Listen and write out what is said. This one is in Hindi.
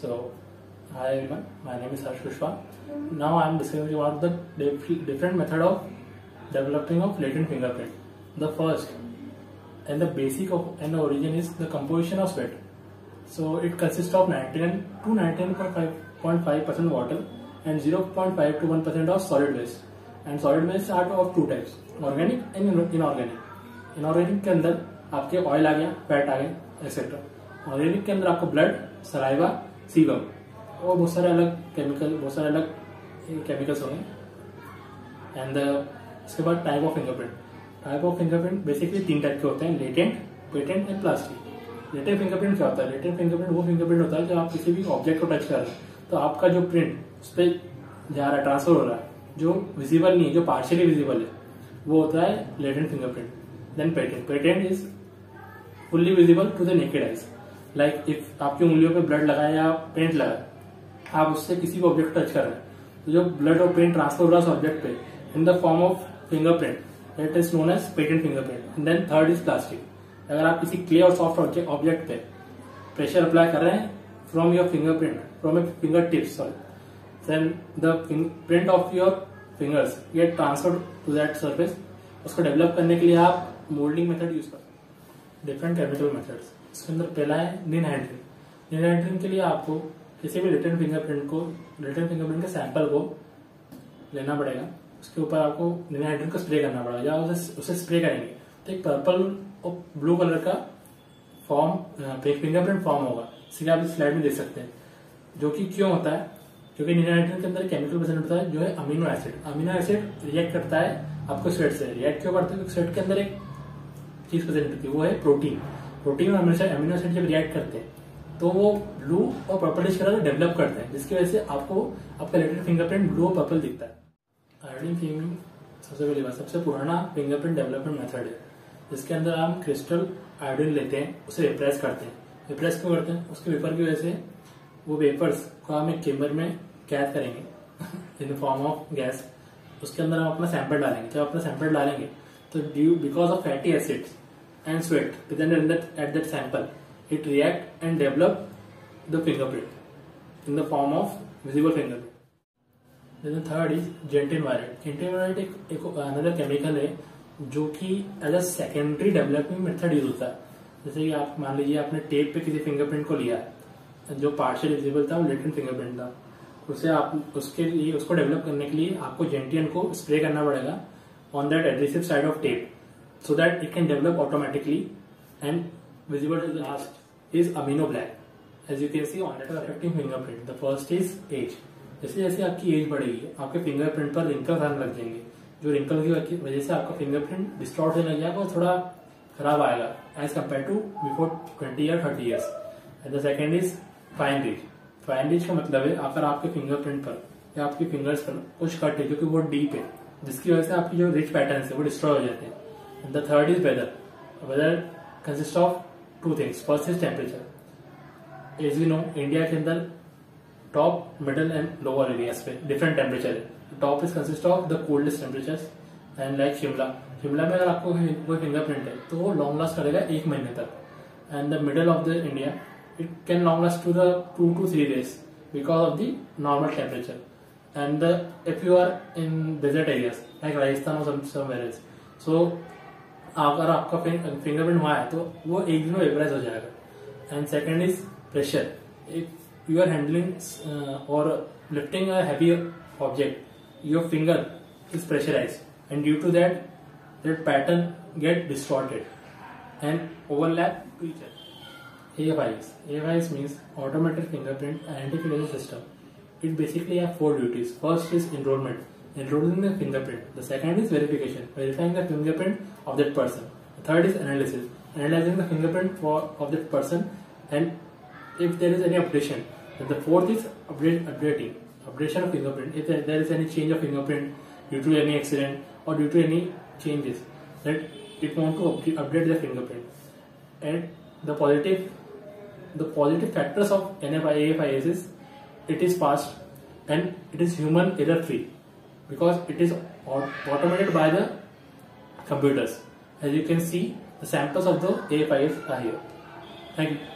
So, hi everyone, my name is Harsh Kushwa. Now I am discussing about the dif- different method of developing of latent fingerprint. The first and the basic of and the origin is the composition of sweat. So it consists of 99 to 19.5 percent water and 0.5 to 1 percent of solid waste. And solid waste are of two types, organic and inorganic. Inorganic के अंदर आपके ऑयल आ गया फैट आ गया एक्सेट्रा ऑर्गेनिक के अंदर आपको ब्लड सलाइवा सीबम और बहुत सारे अलग केमिकल बहुत सारे अलग केमिकल्स होंगे एंड इसके बाद type of fingerprint type of fingerprint basically तीन टाइप के होते हैं latent patent and plastic latent fingerprint क्या होता है? लेटेंट फिंगरप्रिंट वो फिंगरप्रिंट होता है जब आप किसी भी ऑब्जेक्ट को टच कर रहे हैं। तो आपका जो प्रिंट उस पर जा रहा है ट्रांसफ़र हो रहा है, जो विजिबल नहीं है, जो पार्शियली विजिबल है, वो होता है latent fingerprint then patent patent is fully visible to the naked eyes like if आपकी उंगलियों पे ब्लड लगा या पेंट लगा आप उससे किसी भी ऑब्जेक्ट टच कर रहे हैं। तो जो ब्लड और पेंट ट्रांसफ़र हो रहा है ऑब्जेक्ट पे in the form of fingerprint that is known as patent fingerprint and then third is plastic अगर आप किसी क्ले और सॉफ्ट ऑब्जेक्ट पे प्रेशर अप्लाई कर रहे हैं from your fingerprint from a finger tips sorry then the print of your fingers get transfer to that surface उसको डेवलप करने के लिए आप मोल्डिंग मेथड यूज़ कर डिफरेंट केमिकल मेथड्स इसके अंदर पहला है निन हैंडलिंग निन हैंडलिंग के लिए आपको किसी भी रिटर्न फिंगरप्रिंट को, रिटर्न फिंगरप्रिंट के सैंपल को लेना पड़ेगा। उसके ऊपर आपको निन हैंडलिंग को स्प्रे करना पड़ेगा, या उसे उसे स्प्रे करेंगे। तो एक पर्पल और ब्लू कलर का फॉर्म फिंगरप्रिंट फॉर्म होगा। इसीलिए आप इस स्लाइड में देख सकते हैं। जो कि क्यों होता है? क्योंकि निन हैंडलिंग के अंदर केमिकल प्रेजेंट होता है, जो है amino acid. Amino acid react करता है आपको स्वेट से। रिएक्ट क्यों करते हैं? स्वेट के अंदर एक चीज़ प्रेजेंट होती है, वो है प्रोटीन। प्रोटीन और अमीनो एसिड जब रिएक्ट करते हैं तो वो ब्लू और पर्पलिश कलर डेवलप करते हैं, जिसकी वजह से आपको आपका लेटेड फिंगरप्रिंट ब्लू और पर्पल दिखता है। आयोडीन फिंगिंग सबसे पहली बात, सबसे पुराना फिंगरप्रिंट डेवलपमेंट मेथड है, जिसके अंदर हम क्रिस्टल आयोडीन लेते हैं, उसे रिप्रेस करते हैं। रिप्रेस क्यों करते हैं? उसके वेपर की वजह से वो वेपर्स को हम एक चेम्बर में कैद करेंगे इन फॉर्म ऑफ़ गैस उसके अंदर हम अपना सैंपल डालेंगे। जब अपना सैंपल डालेंगे तो due because of fatty acids and sweat present in that, at that sample, it react and develop the fingerprint in the form of visible fingerprint. Then the third is gentin violet. Gentin violet एक another chemical है जो कि as a secondary developing method use होता है जैसे कि आप मान लीजिए आपने टेप पे किसी फिंगरप्रिंट को लिया जो पार्शियल विजिबल था वो लेटेंट फिंगरप्रिंट था उसे आप उसके लिए उसको डेवलप करने के लिए आपको जेंटियन को स्प्रे करना पड़ेगा on that adhesive side of tape so that it can develop automatically. And visible to the last is amino black as you can see on that affecting fingerprint, the first is age. जैसे जैसे आपकी एज बढ़ेगी, आपके फिंगरप्रिंट पर रिंकल्स आने लग जाएँगे। जो रिंकल की वजह से आपका फिंगरप्रिंट डिस्टॉर्ट होने लग जाएगा और थोड़ा खराब आएगा as compare to before twenty या thirty years and the second is fine reach fine reach का मतलब है अगर आपके फिंगरप्रिंट पर या आपके फिंगर्स पर कुछ कट है क्योंकि वो डीप है, जिसकी वजह से आपकी जो रिच पैटर्न है, वो डिस्ट्रॉय हो जाते हैं। And the third is weather. Weather consists of two things. First is temperature. As we know, India के अंदर top middle and lower areas पे डिफरेंट टेम्परेचर है top is consist of the coldest temperatures and like Shimla Shimla में अगर आपको कोई फिंगरप्रिंट है तो वो लॉन्ग लास्ट करेगा एक महीने तक and the middle of the India it can long last to the to two three days because of the normal temperature and if you are in desert areas like Rajasthan और समवेयर सो अगर आपका फिंगरप्रिंट वहाँ है तो वो एक दिन में वेपराइज हो जाएगा and second is pressure if you are handling और lifting a heavy object your finger is pressurise and due to that that pattern get distorted and overlap each AFIs. AFIs means automated fingerprint identification system. It basically have four duties. First is enrollment. Enrolling the fingerprint. The second is verification, verifying the fingerprint of that person. The third is analysis, analyzing the fingerprint for of that person, and if there is any updation. And the fourth is update, updating, updation of fingerprint. If there is any change of fingerprint due to any accident or due to any changes, that it want to update, the fingerprint. And the positive, the positive factors of NFI is it is fast and it is human error free because it is automated by the computers. As you can see, the samples of the AFIs are here. Thank you.